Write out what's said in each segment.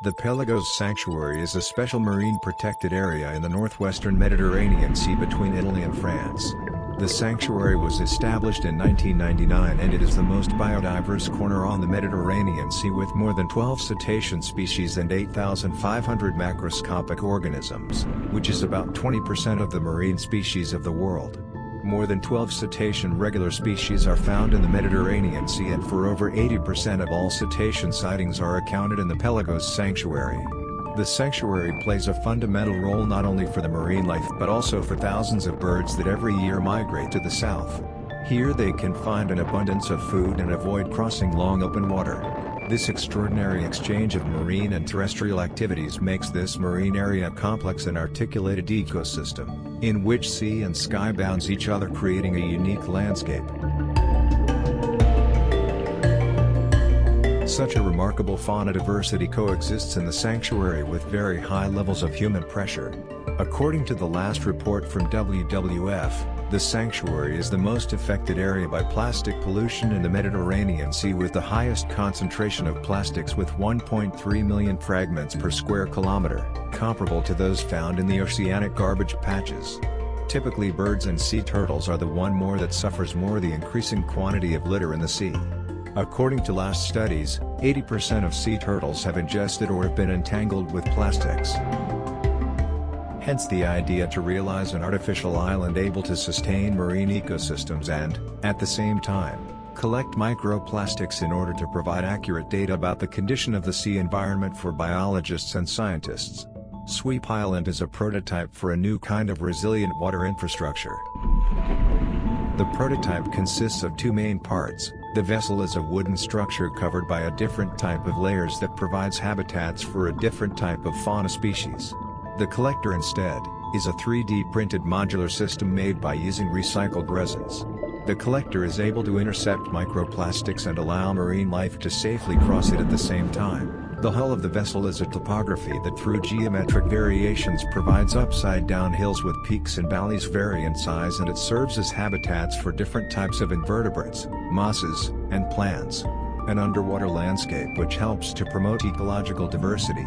The Pelagos Sanctuary is a special marine protected area in the northwestern Mediterranean Sea between Italy and France. The sanctuary was established in 1999 and it is the most biodiverse corner on the Mediterranean Sea with more than 12 cetacean species and 8,500 macroscopic organisms, which is about 20% of the marine species of the world. More than 12 cetacean regular species are found in the Mediterranean Sea and for over 80% of all cetacean sightings are accounted in the Pelagos Sanctuary. The sanctuary plays a fundamental role not only for the marine life but also for thousands of birds that every year migrate to the south. Here they can find an abundance of food and avoid crossing long open water. This extraordinary exchange of marine and terrestrial activities makes this marine area a complex and articulated ecosystem, in which sea and sky bounds each other creating a unique landscape. Such a remarkable fauna diversity coexists in the sanctuary with very high levels of human pressure. According to the last report from WWF, the sanctuary is the most affected area by plastic pollution in the Mediterranean Sea with the highest concentration of plastics with 1.3 million fragments per square kilometer, comparable to those found in the oceanic garbage patches. Typically birds and sea turtles are the one more that suffers more the increasing quantity of litter in the sea. According to last studies, 80% of sea turtles have ingested or have been entangled with plastics. Hence the idea to realize an artificial island able to sustain marine ecosystems and, at the same time, collect microplastics in order to provide accurate data about the condition of the sea environment for biologists and scientists. Sweep Island is a prototype for a new kind of resilient water infrastructure. The prototype consists of two main parts, the vessel is a wooden structure covered by a different type of layers that provides habitats for a different type of fauna species. The collector instead, is a 3D printed modular system made by using recycled resins. The collector is able to intercept microplastics and allow marine life to safely cross it at the same time. The hull of the vessel is a topography that through geometric variations provides upside-down hills with peaks and valleys vary in size and it serves as habitats for different types of invertebrates, mosses, and plants. An underwater landscape which helps to promote ecological diversity.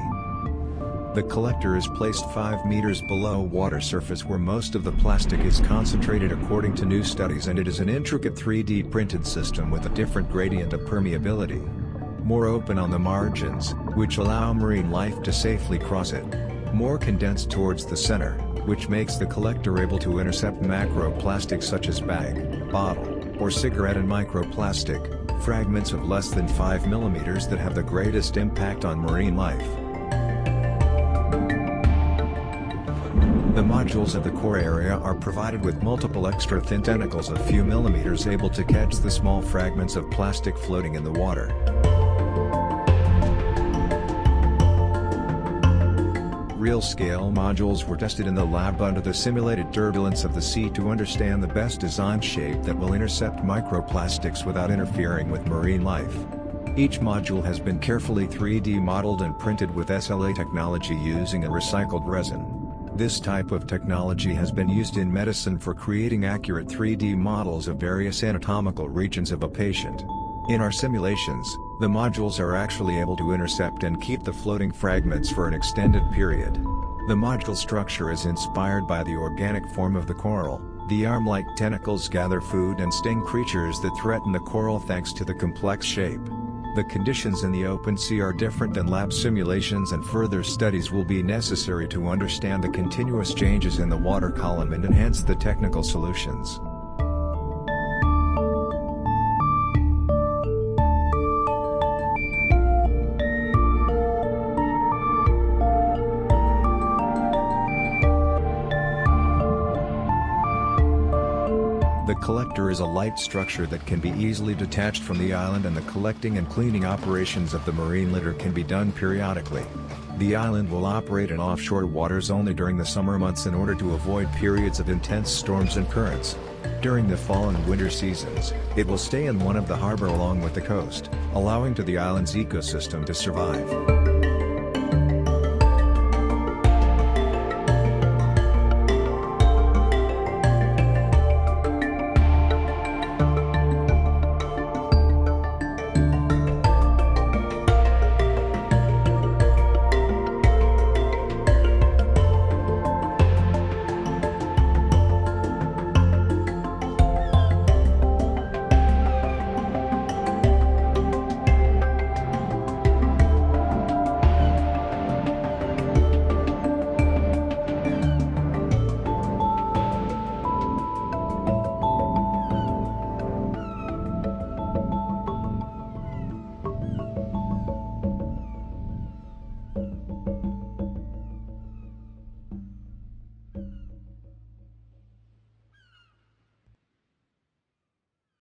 The collector is placed 5 meters below water surface where most of the plastic is concentrated according to new studies and it is an intricate 3D printed system with a different gradient of permeability. More open on the margins, which allow marine life to safely cross it. More condensed towards the center, which makes the collector able to intercept macroplastics such as bag, bottle, or cigarette and microplastic, fragments of less than 5 millimeters that have the greatest impact on marine life. The modules of the core area are provided with multiple extra thin tentacles a few millimeters able to catch the small fragments of plastic floating in the water. Real-scale modules were tested in the lab under the simulated turbulence of the sea to understand the best design shape that will intercept microplastics without interfering with marine life. Each module has been carefully 3D modeled and printed with SLA technology using a recycled resin. This type of technology has been used in medicine for creating accurate 3D models of various anatomical regions of a patient. In our simulations, the modules are actually able to intercept and keep the floating fragments for an extended period. The module structure is inspired by the organic form of the coral. The arm-like tentacles gather food and sting creatures that threaten the coral thanks to the complex shape. The conditions in the open sea are different than lab simulations and further studies will be necessary to understand the continuous changes in the water column and enhance the technical solutions. Collector is a light structure that can be easily detached from the island and the collecting and cleaning operations of the marine litter can be done periodically. The island will operate in offshore waters only during the summer months in order to avoid periods of intense storms and currents. During the fall and winter seasons, it will stay in one of the harbor along with the coast, allowing to the island's ecosystem to survive.